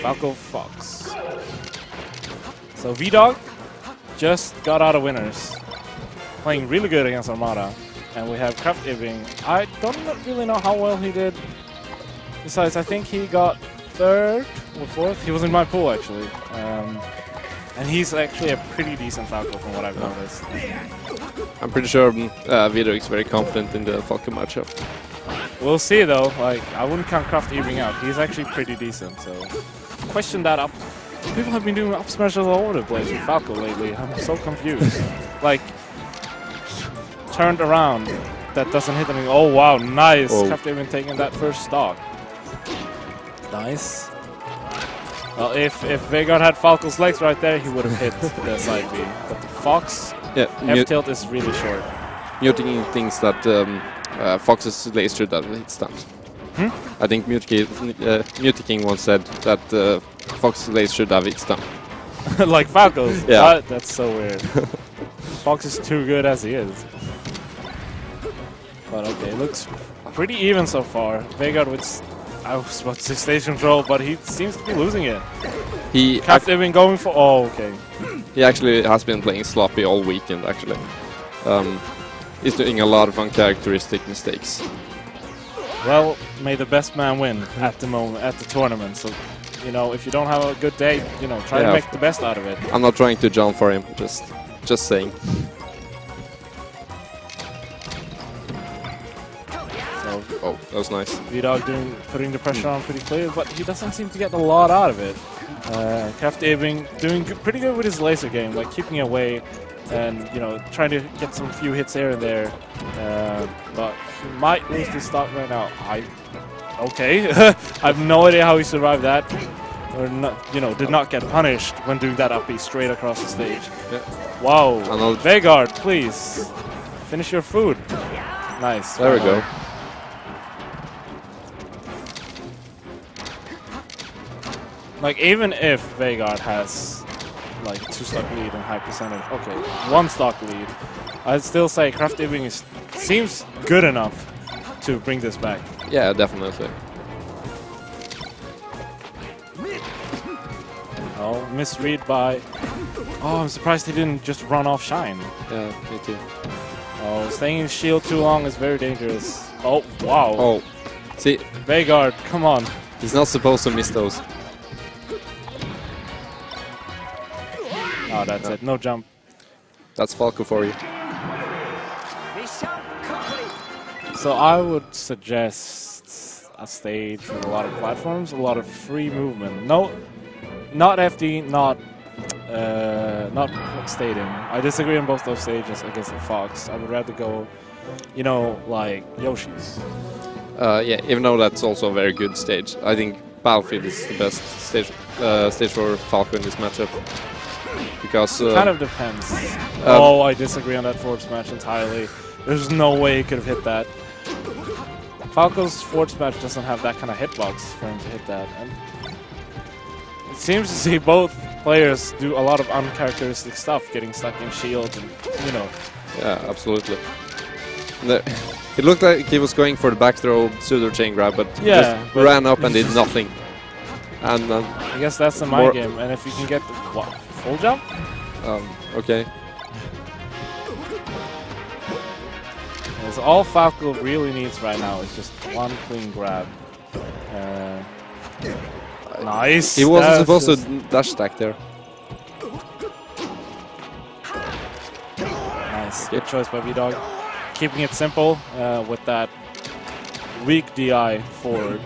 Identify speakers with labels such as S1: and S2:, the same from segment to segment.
S1: Falco Fox. So Vdogg just got out of winners. Playing really good against Armada. And we have Krafft-Ebing. I don't really know how well he did. Besides, I think he got third or fourth. He was in my pool, actually. Um, and he's actually a pretty decent Falco from what I've noticed.
S2: I'm pretty sure um, uh, is very confident in the Falco matchup.
S1: We'll see, though. Like, I wouldn't count Krafft-Ebing out. He's actually pretty decent, so... Question that up. People have been doing up smashes all over the place with Falco lately. I'm so confused. like, turned around. That doesn't hit anything. Oh, wow. Nice.
S2: Oh.
S1: Krafft-Ebing taking that first stock. Nice. Well, if, if Vegard had Falco's legs right there, he would have hit the side B. But the Fox
S2: Yeah, Mute,
S1: F-tilt is really short.
S2: You're Muting things that um, uh, Fox's laser that hits them.
S1: Hmm?
S2: I think Mew2King, uh, once said that uh, Fox's laser should have hits them.
S1: like Falco's.
S2: Yeah.
S1: What? That's so weird. Fox is too good as he is. But okay, looks pretty even so far. Vegard with, I was about to say stage control, but he seems to be losing it.
S2: He
S1: Kraft been going for, oh, okay.
S2: he actually has been playing sloppy all weekend. Actually, um, he's doing a lot of uncharacteristic mistakes.
S1: Well, may the best man win at the moment, at the tournament. So, you know, if you don't have a good day, you know, try
S2: Yeah,
S1: to make the best out of it.
S2: I'm not trying to jump for him. Just just saying.
S1: So,
S2: Oh, that was nice.
S1: Vdogg doing putting the pressure on pretty clear, but he doesn't seem to get a lot out of it. Uh, Krafft-Ebing doing pretty good with his laser game, like keeping away and you know trying to get some few hits here and there. Uh, but he might lose this stock right now. I okay, I have no idea how he survived that. Or not, you know, did not get punished when doing that up straight across the stage.
S2: Yeah.
S1: Wow, Vegard, please finish your food. Nice.
S2: There we go.
S1: Like even if Vegard has like two stock lead and high percentage, okay, one stock lead, I'd still say Ebing is seems good enough to bring this back.
S2: Yeah, definitely.
S1: Oh, misread by. Oh, I'm surprised he didn't just run off Shine.
S2: Yeah, me too.
S1: Oh, staying in shield too long is very dangerous. Oh, wow.
S2: Oh, see,
S1: Vegard, come on.
S2: he's not supposed to miss those.
S1: That's it. No jump.
S2: That's Falco for you.
S1: So I would suggest a stage with a lot of platforms, a lot of free movement. No, not FD, not uh, not stadium. I disagree on both those stages against the Fox. I would rather go, you know, like Yoshi's.
S2: Uh, yeah, even though that's also a very good stage, I think Battlefield is the best stage uh, stage for Falco in this matchup. Because uh,
S1: kind of depends. oh, I disagree on that forward smash entirely. There's no way he could have hit that. Falco's forward smash doesn't have that kind of hitbox for him to hit that. And it seems to see both players do a lot of uncharacteristic stuff, getting stuck in shield and, you know.
S2: yeah, absolutely. The, it looked like he was going for the back throw pseudo chain grab, but
S1: Yeah,
S2: just
S1: but
S2: ran up and did nothing. And um,
S1: I guess that's the mind game. And if you can get the what, full jump?
S2: um, okay,
S1: Because all Falco really needs right now is just one clean grab. Uh, nice.
S2: he wasn't
S1: That's
S2: supposed to dash stack there.
S1: Nice. Good choice by Vdogg. Keeping it simple uh, with that weak DI forward.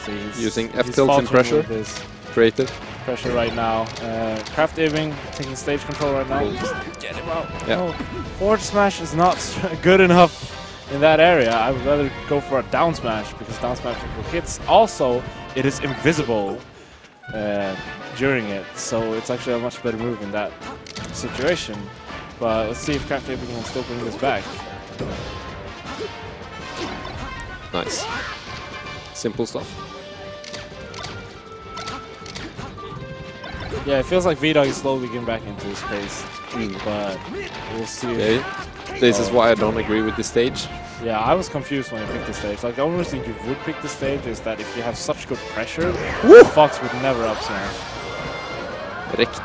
S1: See, he's-
S2: Using F-tilt
S1: faltering
S2: pressure.
S1: With
S2: Creative.
S1: pressure right now. Uh, Krafft-Ebing taking stage control right now. Just get him out.
S2: Yeah.
S1: No, forward smash is not good enough in that area. I would rather go for a down smash because down smash hits. Also, it is invisible uh, during it, so it's actually a much better move in that situation. But let's see if Krafft-Ebing can still bring this back.
S2: Nice. Simple stuff.
S1: Yeah, it feels like Vdogg is slowly getting back into his pace, hmm. but we'll see.
S2: Okay. This is
S1: Oh.
S2: why I don't agree with this stage.
S1: Yeah, I was confused when I picked the stage. Like, the only reason you would pick the stage is that if you have such good pressure, Fox would never up smash.
S2: Rekt.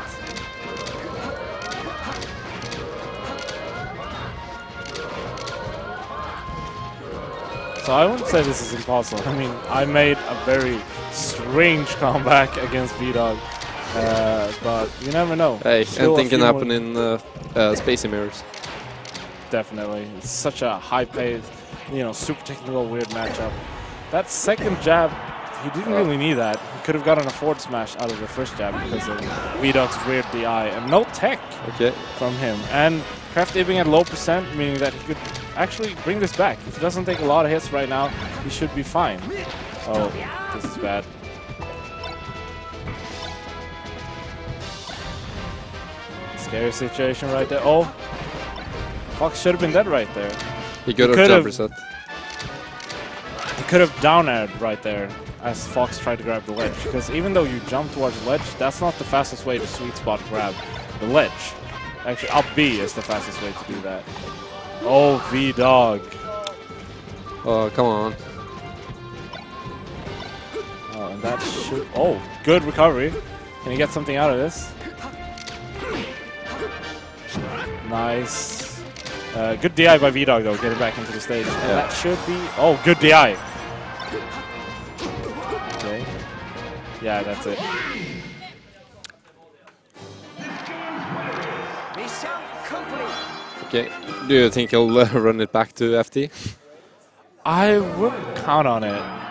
S1: So I wouldn't say this is impossible. I mean, I made a very strange comeback against Vdogg. Uh, but you never know.
S2: Hey,
S1: Still
S2: anything can happen in uh, uh, Spacey Mirrors.
S1: Definitely. It's such a high-paced, you know, super technical, weird matchup. That second jab, he didn't
S2: Uh.
S1: really need that. He could have gotten a forward smash out of the first jab because of Vdogg's weird DI. And no tech
S2: Okay.
S1: from him. And Krafft-Ebing at low percent, meaning that he could actually bring this back. If he doesn't take a lot of hits right now, he should be fine. Oh, this is bad. Scary situation right there. Oh, Fox should have been dead right there.
S2: He could have jump reset.
S1: He could have down aired right there as Fox tried to grab the ledge. Because even though you jump towards the ledge, that's not the fastest way to sweet spot grab the ledge. Actually, up B is the fastest way to do that. Oh, Vdogg.
S2: Oh, come on.
S1: Oh, and that should. Oh, good recovery. Can he get something out of this? Nice. Uh, good DI by Vdogg though, getting back into the stage.
S2: Yeah.
S1: that should be. Oh, good DI. Okay. Yeah, that's it.
S2: Okay. Do you think he'll uh, run it back to FD?
S1: I wouldn't count on it.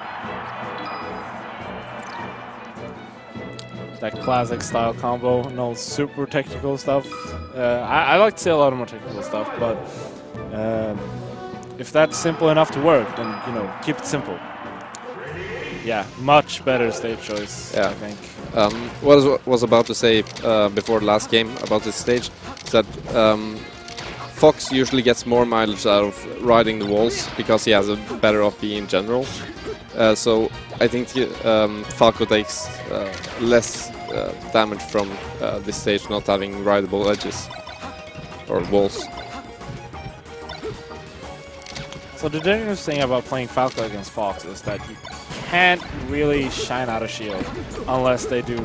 S1: That classic style combo, no super technical stuff. Uh, I, I like to see a lot of more technical stuff, but um, if that's simple enough to work, then you know, keep it simple. Yeah, much better stage choice,
S2: Yeah.
S1: I think.
S2: Um, what I was about to say uh, before the last game about this stage is that um, Fox usually gets more mileage out of riding the walls because he has a better OP in general. Uh, so I think um, Falco takes uh, less uh, damage from uh, this stage not having rideable edges or walls.
S1: So the dangerous thing about playing Falco against Fox is that you can't really shine out a shield unless they do,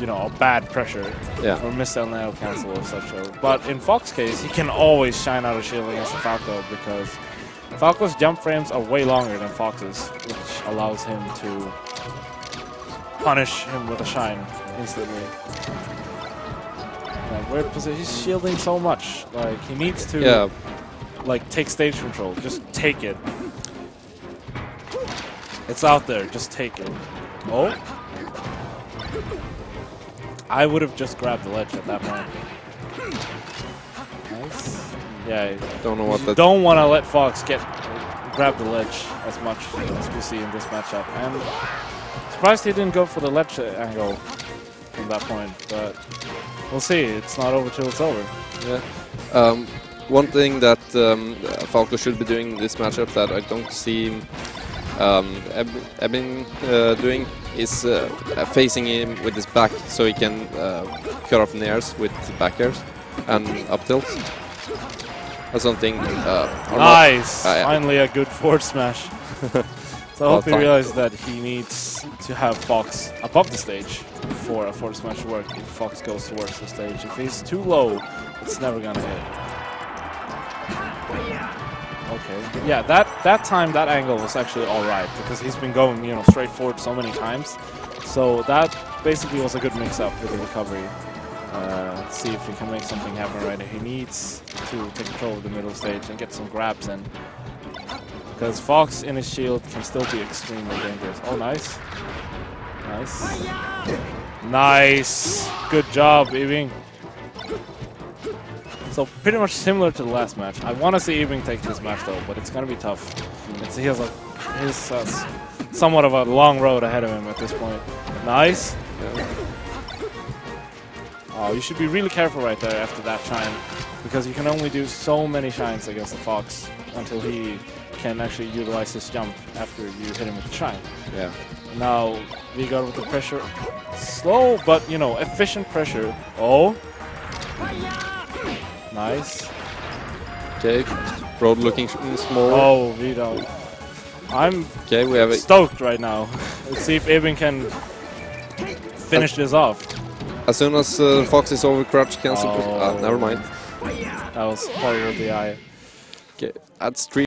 S1: you know, a bad pressure
S2: Yeah.
S1: or miss an L cancel or such. But in Fox's case, he can always shine out a shield against the Falco because Falco's jump frames are way longer than Fox's, which allows him to punish him with a shine instantly. Like, weird position. He's shielding so much. Like, he needs to
S2: Yeah,
S1: like take stage control. Just take it. It's out there. Just take it. Oh. I would have just grabbed the ledge at that point. Nice. Yeah.
S2: don't know what that.
S1: don't want to let Fox get grab the ledge as much as we see in this matchup. And surprised he didn't go for the ledge angle from that point. But we'll see. It's not over till it's over.
S2: Yeah. Um, one thing that um, Falco should be doing in this matchup that I don't see um, Eb- uh, doing is uh, facing him with his back so he can uh, cut off nairs with back airs and up tilts. That's something. Uh, or
S1: Nice!
S2: Yeah.
S1: Finally a good forward smash. so I hope he
S2: timed.
S1: realizes that he needs to have Fox above the stage for a forward smash to work if Fox goes towards the stage. If he's too low, it's never gonna hit. Okay. Yeah, that, that time, that angle was actually alright because he's been going, you know, straight forward so many times. So that basically was a good mix-up with the recovery. Uh, let's see if he can make something happen right here. He needs to take control of the middle stage and get some grabs in. Because Fox in his shield can still be extremely dangerous. Oh, nice. Nice. Nice. Good job, Ebing. So pretty much similar to the last match. I want to see Ebing take this match though, but it's gonna be tough. It's, he has a, he's uh, s- somewhat of a long road ahead of him at this point. Nice. Oh, you should be really careful right there after that shine, because you can only do so many shines against the Fox until he can actually utilize his jump after you hit him with the shine.
S2: Yeah.
S1: Now, Vegard with the pressure. Slow, but, you know, efficient pressure. Oh. Nice.
S2: Okay. Road looking smaller.
S1: Oh, Vidal. I'm
S2: Okay, we have a
S1: stoked right now. Let's see if Abin can finish this off.
S2: As soon as uh, Fox is over, Crouch cancel.
S1: Oh.
S2: Ah, never mind.
S1: That was probably the eye.
S2: Okay, that's three.